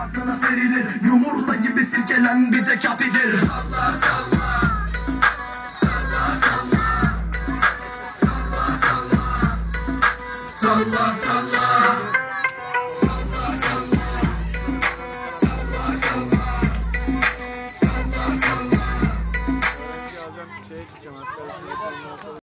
aklına serilir Yumurta gibi silkelen bize kafidir Salla salla. Salla salla. Salla salla. Salla salla. Şey çıkacağım arkadaşlar.